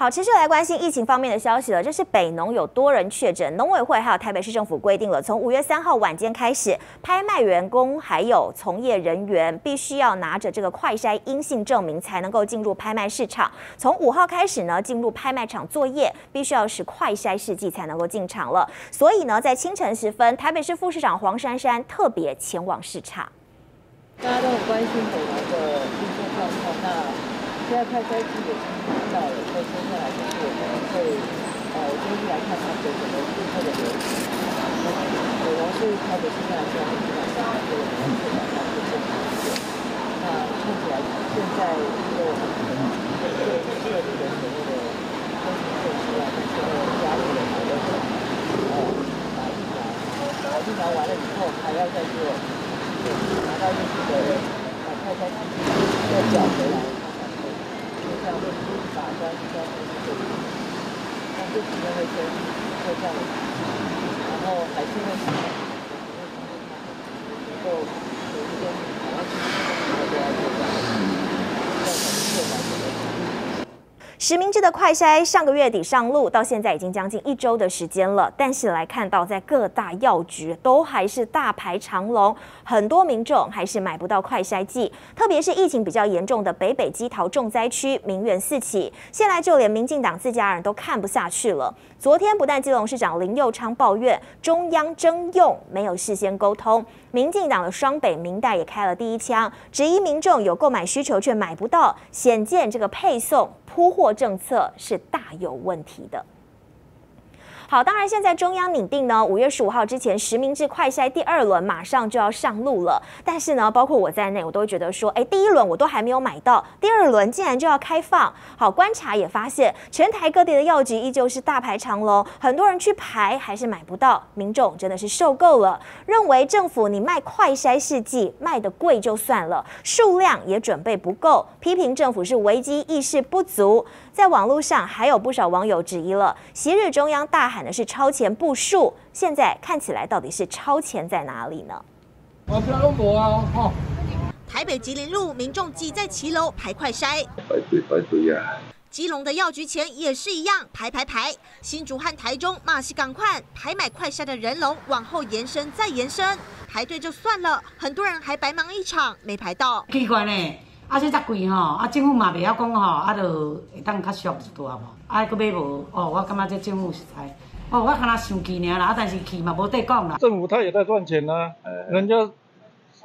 好，持续来关心疫情方面的消息了。这是北农有多人确诊，农委会还有台北市政府规定了，从五月三号晚间开始，拍卖员工还有从业人员必须要拿着这个快筛阴性证明才能够进入拍卖市场。从五号开始呢，进入拍卖场作业必须要是快筛试剂才能够进场了。所以呢，在清晨时分，台北市副市长黄珊珊特别前往视察。大家都很关心北农的运作状况，那。现在快筛机也已经拿到了，所以接下来就是我们会，呃，我今天来看他的整个顾客的流程。我们是台北现在这样基本上完全把它做正常一那看起来现在因为我们对设立的所谓的安全措施啊，就是加入了好多的呃打疫苗，打疫苗完了以后还要再做，拿到就是的把快筛机再缴回来。这样会把关交通这里，那这几天会先会这样，然后还是会什么？能够有一天好像去，大家做这样，这样才能做到这个。实名制的快筛上个月底上路，到现在已经将近一周的时间了。但是来看到，在各大药局都还是大排长龙，很多民众还是买不到快筛剂。特别是疫情比较严重的北北基桃重灾区，名媛四起，现在就连民进党自家人都看不下去了。昨天不但基隆市长林佑昌抱怨中央征用没有事先沟通，民进党的双北民代也开了第一枪，质疑民众有购买需求却买不到，显见这个配送。铺货政策是大有问题的。好，当然现在中央拟定呢，五月十五号之前实名制快筛第二轮马上就要上路了。但是呢，包括我在内，我都觉得说，哎，第一轮我都还没有买到，第二轮竟然就要开放。好，观察也发现，全台各地的药局依旧是大排长龙，很多人去排还是买不到，民众真的是受够了，认为政府你卖快筛试剂卖的贵就算了，数量也准备不够，批评政府是危机意识不足。在网络上还有不少网友质疑了，昔日中央大喊的是超前部署，现在看起来到底是超前在哪里呢？我不要摸啊！哈！台北吉林路民众挤在骑楼排快筛，排队排队呀！基隆的药局前也是一样排排排，新竹和台中马西港快排买快筛的人龙往后延伸再延伸，排队就算了，很多人还白忙一场没排到。奇怪呢？啊，这遮贵吼，啊，政府嘛袂晓讲吼，啊，就会当较俗一多无？啊，佫买无？哦，我感觉这政府实在，哦，我看他生气尔啦，啊，但是气嘛无得讲啦。政府他也在赚钱呐，人家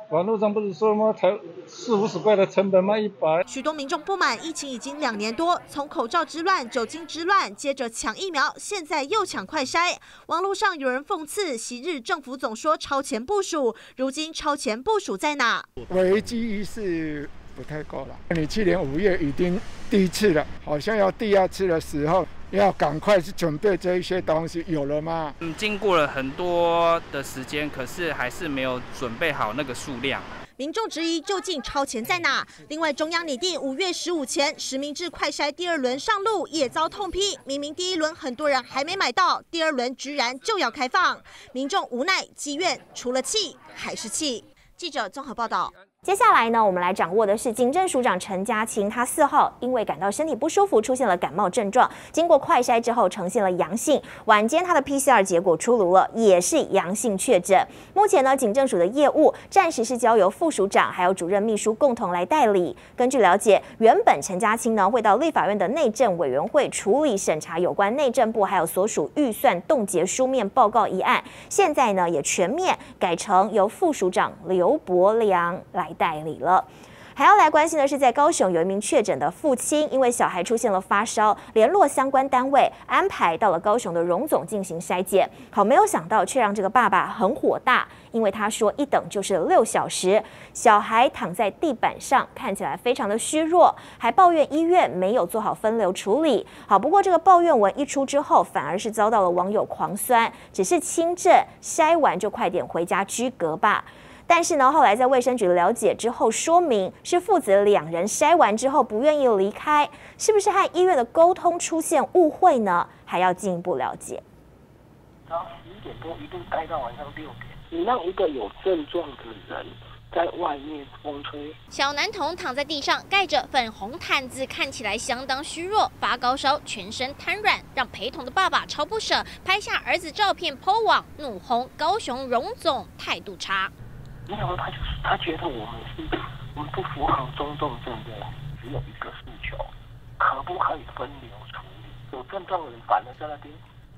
网络上不是说吗？才四五十块的成本卖一百。许多民众不满，疫情已经两年多，从口罩之乱、酒精之乱，接着抢疫苗，现在又抢快筛。网络上有人讽刺，昔日政府总说超前部署，如今超前部署在哪？危机意识。不太够了。你去年五月已经第一次了，好像要第二次的时候，要赶快去准备这一些东西，有了吗？嗯，经过了很多的时间，可是还是没有准备好那个数量。民众质疑究竟超前在哪？另外，中央拟定五月十五前实名制快筛第二轮上路，也遭痛批。明明第一轮很多人还没买到，第二轮居然就要开放，民众无奈积怨，除了气还是气。记者综合报道。接下来呢，我们来掌握的是警政署长陈家清，他四号因为感到身体不舒服，出现了感冒症状，经过快筛之后呈现了阳性，晚间他的 PCR 结果出炉了，也是阳性确诊。目前呢，警政署的业务暂时是交由副署长还有主任秘书共同来代理。根据了解，原本陈家清呢会到立法院的内政委员会处理审查有关内政部还有所属预算冻结书面报告一案，现在呢也全面改成由副署长刘伯良来。代理了，还要来关心的是，在高雄有一名确诊的父亲，因为小孩出现了发烧，联络相关单位安排到了高雄的荣总进行筛检。好，没有想到却让这个爸爸很火大，因为他说一等就是六小时，小孩躺在地板上，看起来非常的虚弱，还抱怨医院没有做好分流处理。好，不过这个抱怨文一出之后，反而是遭到了网友狂酸，只是轻症筛完就快点回家居隔吧。但是呢，后来在卫生局了解之后，说明是父子两人筛完之后不愿意离开，是不是和医院的沟通出现误会呢？还要进一步了解。早十一点多一定待到晚上六点，你让一个有症状的人在外面风吹。小男童躺在地上，盖着粉红毯子，看起来相当虚弱，发高烧，全身瘫软，让陪同的爸爸超不舍，拍下儿子照片抛网，怒轰高雄荣总态度差。没有，他就是他觉得我们是，我们不符合中重症的，只有一个诉求，可不可以分流处理？有症状的人反而在那边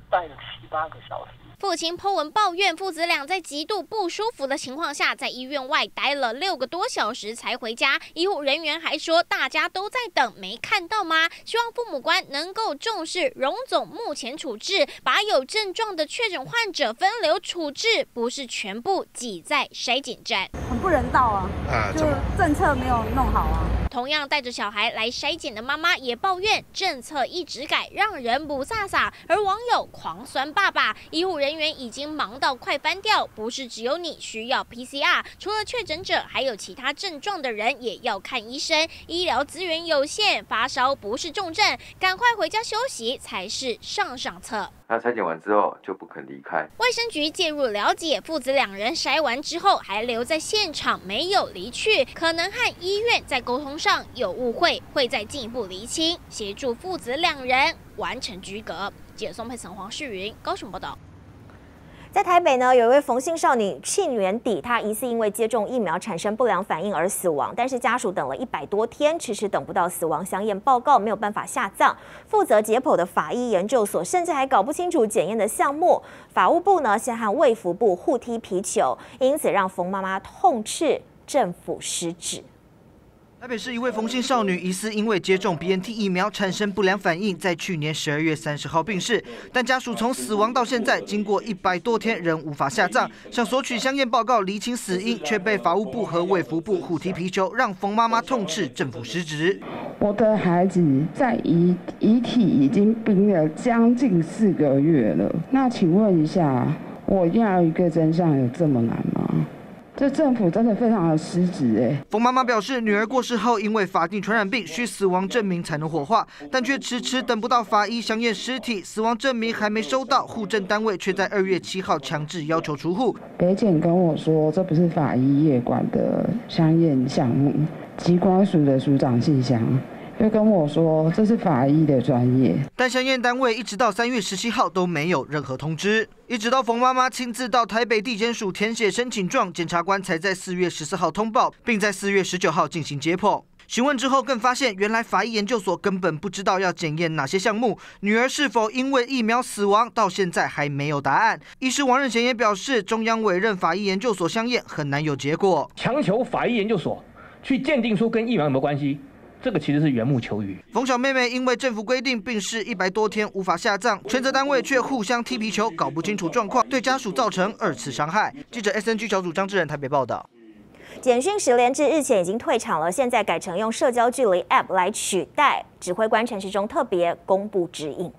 待了七八个小时。父亲剖文抱怨，父子俩在极度不舒服的情况下，在医院外待了六个多小时才回家。医护人员还说，大家都在等，没看到吗？希望父母官能够重视荣总目前处置，把有症状的确诊患者分流处置，不是全部挤在筛检站，很不人道啊！啊，就政策没有弄好啊。同样带着小孩来筛检的妈妈也抱怨，政策一直改，让人不飒飒。而网友狂酸爸爸，医护人员已经忙到快翻掉。不是只有你需要 PCR，除了确诊者，还有其他症状的人也要看医生。医疗资源有限，发烧不是重症，赶快回家休息才是上上策。他裁剪完之后就不肯离开。卫生局介入了解，父子两人筛完之后还留在现场，没有离去，可能和医院在沟通上有误会，会再进一步厘清，协助父子两人完成居隔。解松配层黄世云高雄报道。在台北呢，有一位冯姓少女，去年底她疑似因为接种疫苗产生不良反应而死亡，但是家属等了一百多天，迟迟等不到死亡相验报告，没有办法下葬。负责解剖的法医研究所甚至还搞不清楚检验的项目。法务部呢，先和卫福部互踢皮球，因此让冯妈妈痛斥政府失职。台北市一位冯姓少女疑似因为接种 BNT 疫苗产生不良反应，在去年十二月三十号病逝，但家属从死亡到现在经过一百多天仍无法下葬，想索取相验报告厘清死因，却被法务部和卫福部虎踢皮球，让冯妈妈痛斥政府失职。我的孩子在遗遗体已经冰了将近四个月了，那请问一下，我要一个真相有这么难吗？这政府真的非常的失职哎！冯妈妈表示，女儿过世后，因为法定传染病需死亡证明才能火化，但却迟迟等不到法医相验尸体，死亡证明还没收到，户政单位却在二月七号强制要求出户。北检跟我说，这不是法医业管的相验项目，机关署的署长信箱。又跟我说这是法医的专业，但相验单位一直到三月十七号都没有任何通知，一直到冯妈妈亲自到台北地检署填写申请状，检察官才在四月十四号通报，并在四月十九号进行解剖。询问之后，更发现原来法医研究所根本不知道要检验哪些项目，女儿是否因为疫苗死亡，到现在还没有答案。医师王任贤也表示，中央委任法医研究所相验很难有结果，强求法医研究所去鉴定出跟疫苗有没有关系。这个其实是缘木求鱼。冯小妹妹因为政府规定病逝一百多天无法下葬，全责单位却互相踢皮球，搞不清楚状况，对家属造成二次伤害。记者 SNG 小组张志仁台北报道。简讯十连制日前已经退场了，现在改成用社交距离 App 来取代。指挥官陈时中特别公布指引。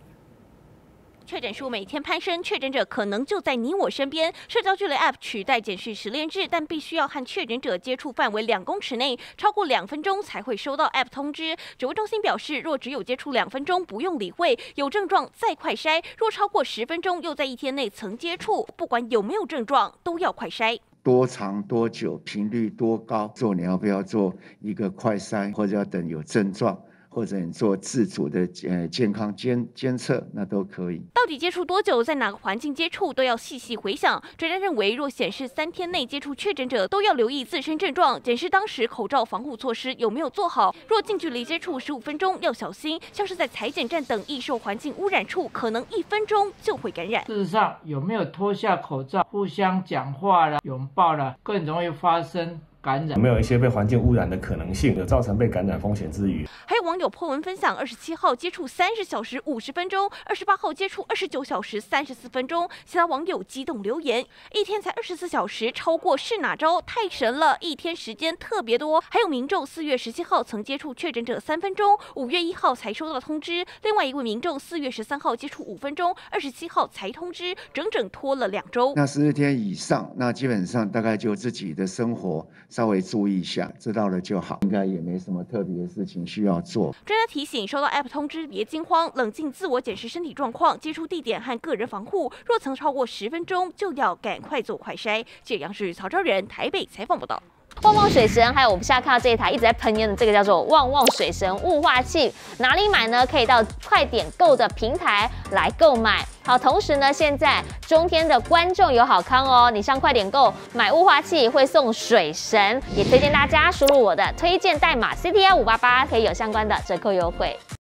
确诊数每天攀升，确诊者可能就在你我身边。社交距离 App 取代简讯十连制，但必须要和确诊者接触范围两公尺内，超过两分钟才会收到 App 通知。指挥中心表示，若只有接触两分钟，不用理会；有症状再快筛；若超过十分钟，又在一天内曾接触，不管有没有症状，都要快筛。多长多久，频率多高，做你要不要做一个快筛，或者要等有症状？或者你做自主的呃健康监监测，那都可以。到底接触多久，在哪个环境接触，都要细细回想。专家认为，若显示三天内接触确诊者，都要留意自身症状，检视当时口罩防护措施有没有做好。若近距离接触十五分钟，要小心，像是在裁剪站等易受环境污染处，可能一分钟就会感染。事实上，有没有脱下口罩、互相讲话了、拥抱了，更容易发生。感染有没有一些被环境污染的可能性，有造成被感染风险之余。还有网友破文分享，二十七号接触三十小时五十分钟，二十八号接触二十九小时三十四分钟。其他网友激动留言：一天才二十四小时，超过是哪招？太神了！一天时间特别多。还有民众四月十七号曾接触确诊者三分钟，五月一号才收到通知。另外一位民众四月十三号接触五分钟，二十七号才通知，整整拖了两周。那十四天以上，那基本上大概就自己的生活。稍微注意一下，知道了就好，应该也没什么特别的事情需要做。专家提醒：收到 App 通知别惊慌，冷静自我检视身体状况、接触地点和个人防护。若曾超过十分钟，就要赶快做快筛。这样是曹昭仁台北采访报道。旺旺水神，还有我们现在看到这一台一直在喷烟的这个叫做旺旺水神雾化器，哪里买呢？可以到快点购的平台来购买。好，同时呢，现在中天的观众有好康哦，你上快点购买雾化器会送水神，也推荐大家输入我的推荐代码 C T I 五八八，可以有相关的折扣优惠。